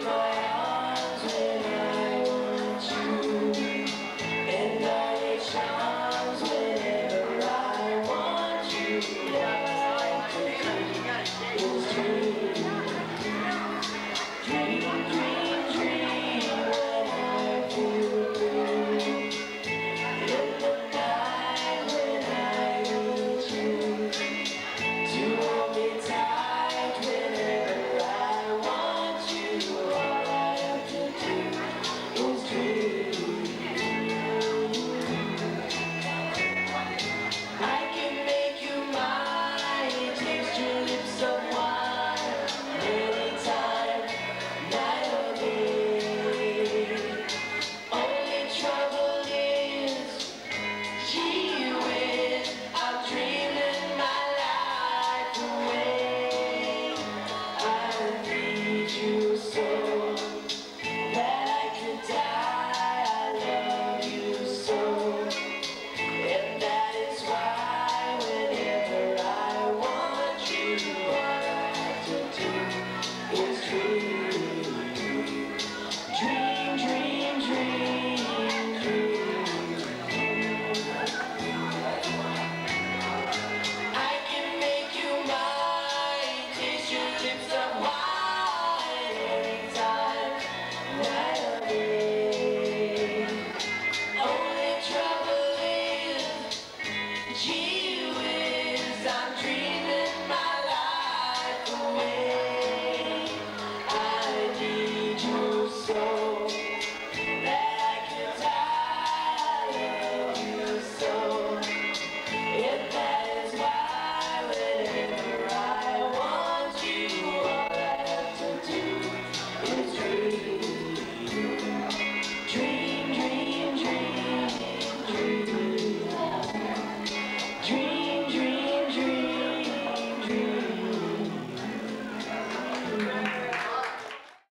joy.